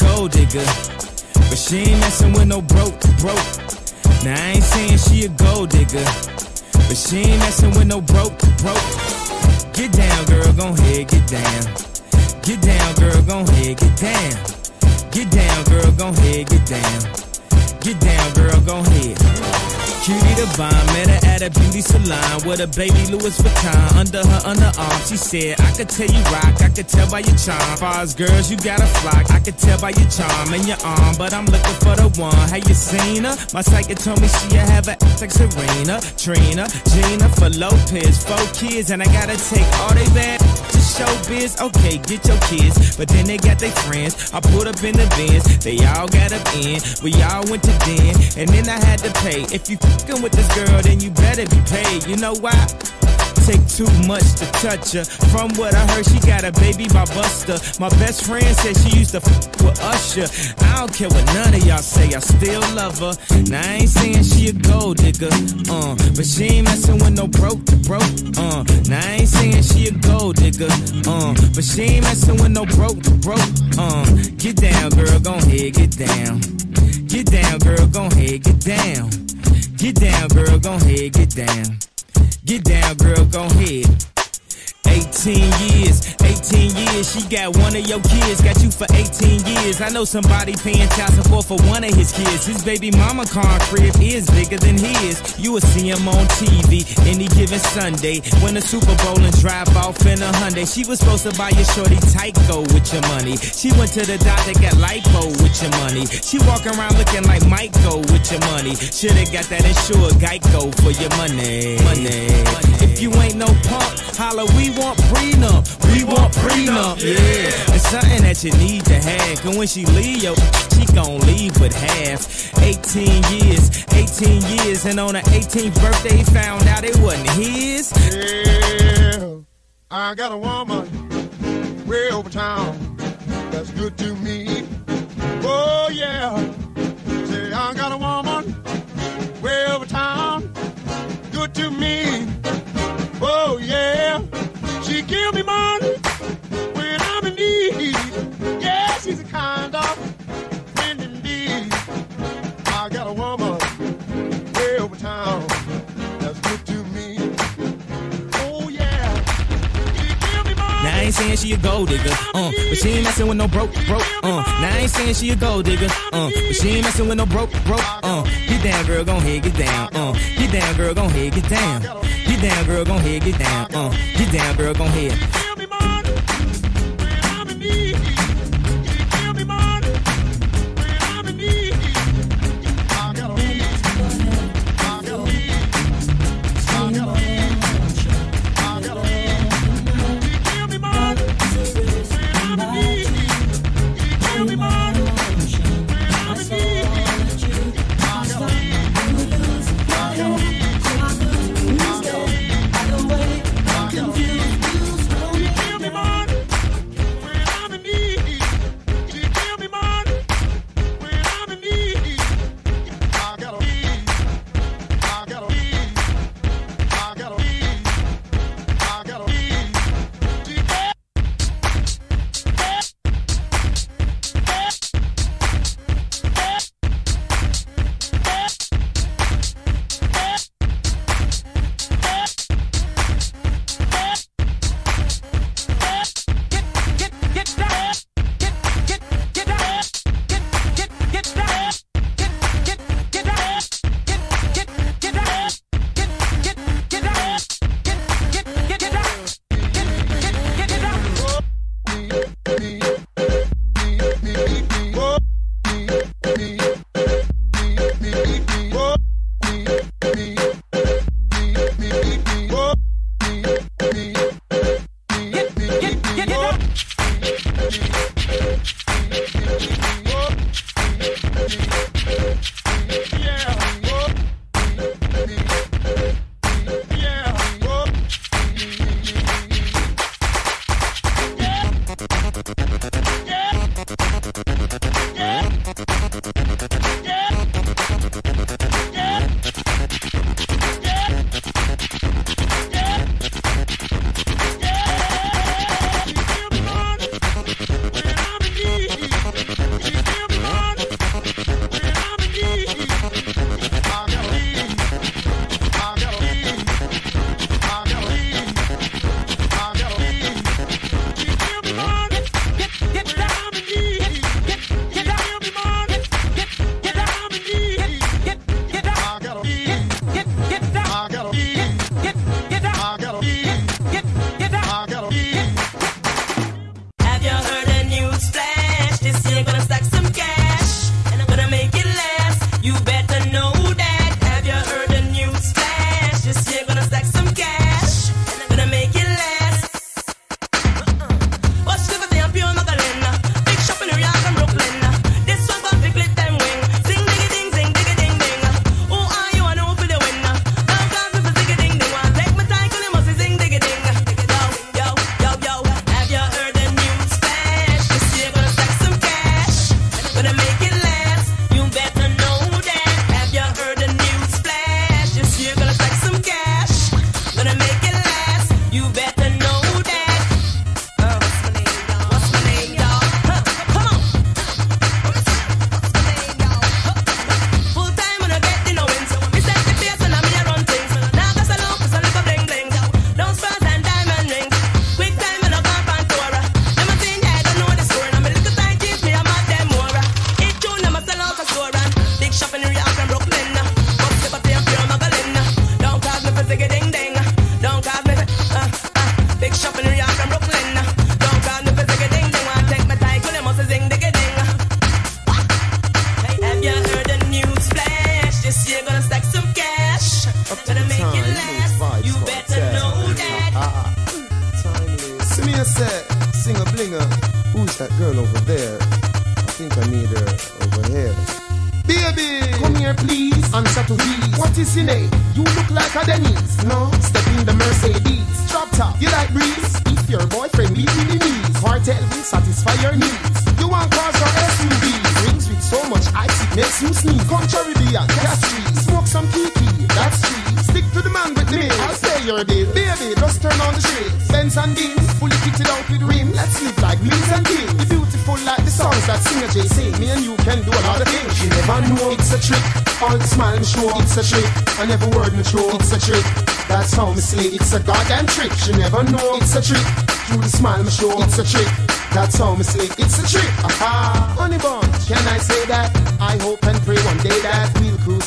gold digger, but she ain't messing with no broke, broke. Now I ain't saying she a gold digger, but she ain't messing with no broke, broke. Get down, girl, gon' head, get down. Get down, girl, gon' head, get down. Get down, girl, gon' head, get down. Get down, girl, gon' head. Cutie Divine, met her at a beauty salon with a baby Louis Vuitton under her underarm. She said, I could tell you rock, I could tell by your charm. Far as girls, you got a flock, I could tell by your charm and your arm. But I'm looking for the one. Have you seen her? My psychic told me she have a like Serena, Trina, Gina for Lopez, four kids, and I gotta take all they bad to showbiz. Okay, get your kids, but then they got their friends. I put up in the bins, they all got up in. We all went to den, and then I had to pay. If you fucking with this girl, then you better be paid. You know why? Take too much to touch her. From what I heard, she got a baby by Buster. My best friend said she used to fuck with Usher. I don't care what none of y'all say, I still love her. Now I ain't saying she a gold digger, uh, but she ain't messing with no broke, broke, uh. Now I ain't saying she a gold digger, uh, but she ain't messing with no broke, broke, uh. Get down, girl, gon' head, get down. Get down, girl, gon' head, get down. Get down, girl, gon' head, get down. Get down, girl, go head. 18 years, 18 years, she got one of your kids, got you for 18 years. I know somebody paying child support for one of his kids. His baby mama car crib is bigger than his. You will see him on TV any given Sunday. When the Super Bowl and drive off in a Hyundai. She was supposed to buy your shorty Tyco with your money. She went to the doctor, got lipo with your money. She walk around looking like Michael with your money. Shoulda got that insured Geico for your money. Money. If you ain't no punk, holla, we want prenup. We want prenup, yeah. It's something that you need to have. Cause when she leave, yo, she gon' leave with half. 18 years, 18 years, and on her 18th birthday, he found out it wasn't his. Yeah, I got a woman way over town that's good to me. Oh yeah, say I got a woman way over town, good to me. Oh yeah, she give me money when I'm in need. Yeah, she's a kind of ain't saying she a gold digger, uh, but she ain't messing with no broke, broke, uh. Now I ain't saying she a gold digger, uh, but she ain't messing with no broke, broke, uh. Get down, girl, gon' head, get down, uh. Get down, girl, gon' head, get down. Get down, girl, gon' head, get down, uh. Get down, girl, gon' head. That girl over there, I think I need her over here. Baby, come here please, answer to these. What is your name? You look like a Denise. No, step in the Mercedes. Drop top, you like breeze? If your boyfriend leave in the knees, cartel will satisfy your needs. You want cars or SUV? Rings with so much ice it makes you sneeze. Come Caribbean, gas tree, smoke some kiki, that's free. Stick to the man with the meal. I'll stay your deal. Baby, just turn on the shades. Benz and Deans, fully kitted out with rim. Let's live like means and kings. That singer. Me and you can do a lot of things. You never know it's a trick. All the smile and show, it's a trick. And every word me show, it's a trick. That's how me say it's a goddamn trick. You never know it's a trick. Through the smile me show, it's a trick. That's how me say it's a trick. Aha, honey bun, can I say that? I hope and pray one day that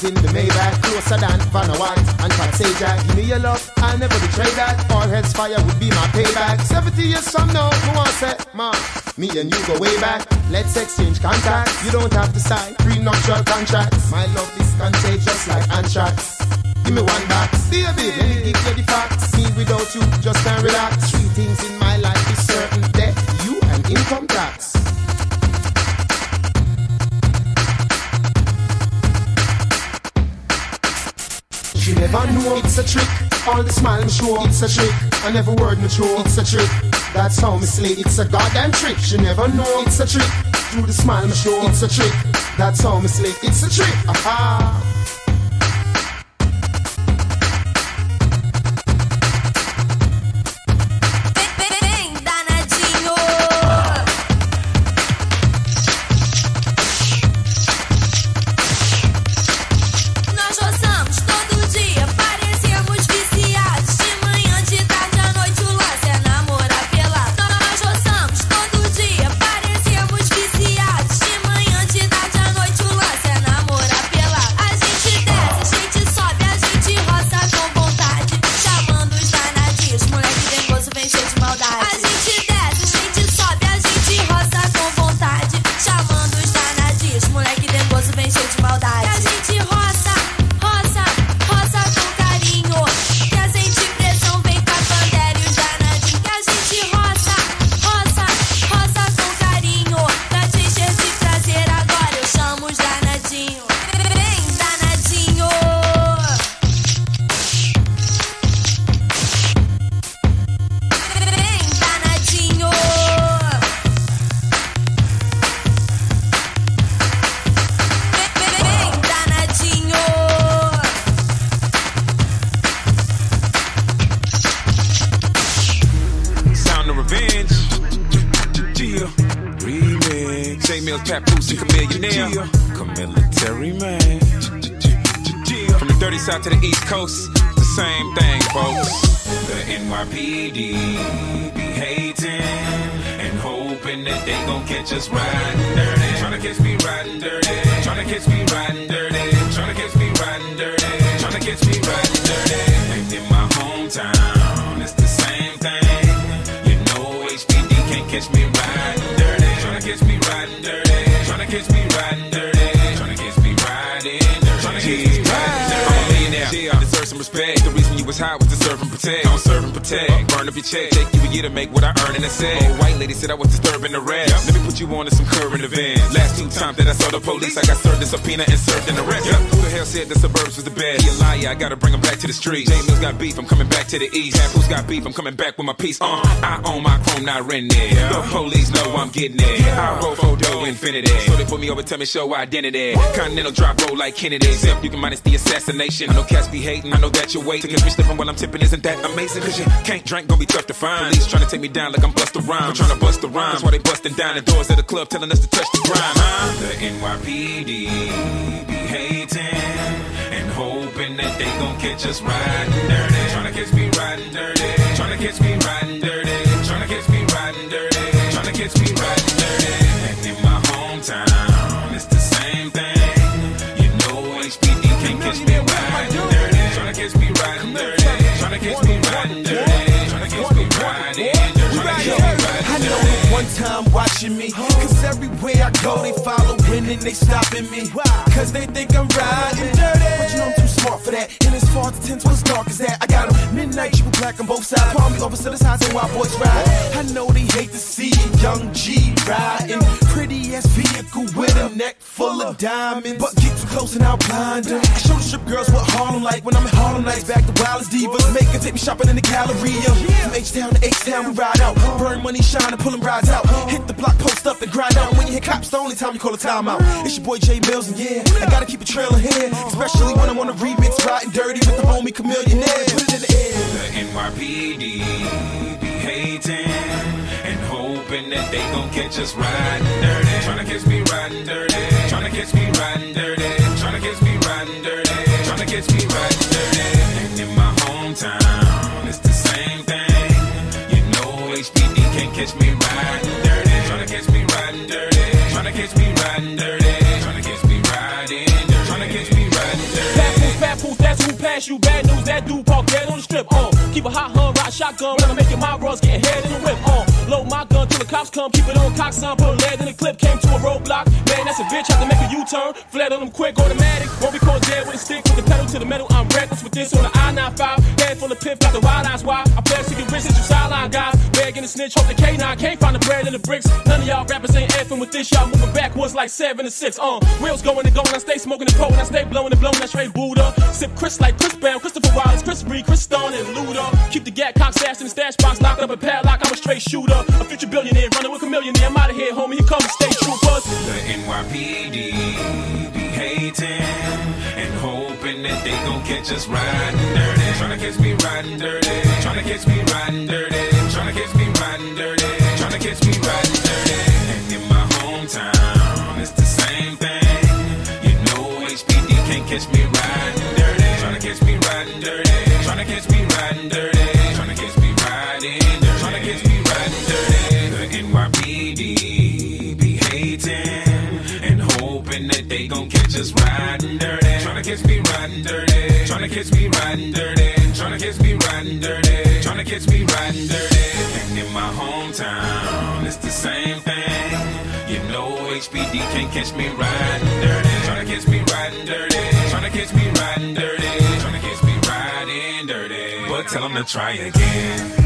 in the Maybach closer than Vanna White and Pat Sajak. Give me your love, I'll never betray that. All heads fire would be my payback. 70 years from now, who wants say, ma? Me and you go way back. Let's exchange contacts. You don't have to sign prenuptial contracts. My love is contagious like anthrax. Give me one box, baby. Let me give you the facts. Me without you just can't relax. Three things in my life is certain: death, you, and income tax. Know it's a trick. All the smile me show, it's a trick. And every word me show, it's a trick. That's how me slay, it's a goddamn trick. She never know it's a trick. Through the smile me show, it's a trick. That's how me slay, it's a trick. Aha. Side to the east coast, the same thing, folks. The NYPD be hating and hoping that they gon' catch us riding dirty. Tryna catch me riding dirty. Tryna catch me riding Yeah, some respect. The reason you was high was to serve and protect. Don't serve and protect. Burn up your check. Take you a year to make what I earn in a set. Old white lady said I was disturbing the rest. Let me put you on to some current events. Last two times that I saw the police, I got served a subpoena and served an arrest. Who the hell said the suburbs was the best? He a liar. I gotta bring him back to the streets. J Mills got beef. I'm coming back to the east. Papoose got beef. I'm coming back with my piece. Uh, I own my chrome, not renting. It. The police know I'm getting it. I roll photo infinity. So they put me over, tell me show identity. Continental drop roll like Kennedy. Except you can minus the assassination. I know cats be hating. I know that you're waiting. To catch me slipping while I'm tipping. Isn't that amazing? Cause you can't drink, gonna be tough to find. Police trying to take me down like I'm Busta Rhymes. I'm trying to bust the rhymes. That's why they busting down the doors of the club telling us to touch the grime, huh? The NYPD be hating and hoping that they gon' catch us riding dirty. Tryna catch me riding dirty. Tryna catch me riding watching me. Cause everywhere I go, they following and they stopping me. Cause they think I'm riding dirty. Smart for that. And it's far to tints was dark as that. I got them midnight, triple black on both sides. Palm over to the sides and while boys ride. I know they hate to see a young G riding. Pretty ass vehicle with a neck full of diamonds. But get too close and I'll blind her. I show the strip girls what Harlem like when I'm in Harlem nights. Back to wildest divas. Make her take me shopping in the Galleria. From H-Town to H-Town, we ride out. Burn money, shine and pull them rides out. Hit the block, post up and grind out. When you hit cops, the only time you call a timeout. It's your boy Jay Mills, and yeah, I gotta keep a trail of hair. Especially when I'm on a remix, riding dirty with the homie Chameleonaire. Put it in the air. The NYPD be hating and hoping that they gon' catch us riding dirty. Tryna catch me riding dirty. Keep a hot cops come, keep it on cock, son, put a lead in the clip. Came to a roadblock, man, that's a bitch, had to make a U-turn. Fled on them quick, automatic. Won't be caught dead with a stick, put the pedal to the metal. I'm reckless with this on the I-95. Head full of pip, got the wild eyes wide. I play to get rich, you sideline guys. Begging the snitch, hope the K9 can't find the bread in the bricks. None of y'all rappers ain't effing with this, y'all moving backwards like seven to six. Uh, wheels going and going, I stay smoking the pole, and I stay blowing and blowing that straight Buddha. Sip Chris like Chris Brown, Christopher Wallace, Chris Reed, Chris Stone, and Luda. Keep the gat cock sass in the stash box, locked up a padlock. Straight shooter, a future billionaire, running with a millionaire. I'm out of here, homie. Come the state troopers. The NYPD be hating and hoping that they gon' catch us riding dirty. Tryna catch me riding dirty. Tryna catch me riding dirty. Tryna catch me riding dirty. Tryna catch me riding dirty. And in my hometown, it's the same thing. You know HPD can't catch me riding HBD can't catch me riding dirty. Tryna catch me riding dirty. Tryna catch me riding dirty. Tryna catch me riding dirty. But tell them to try again.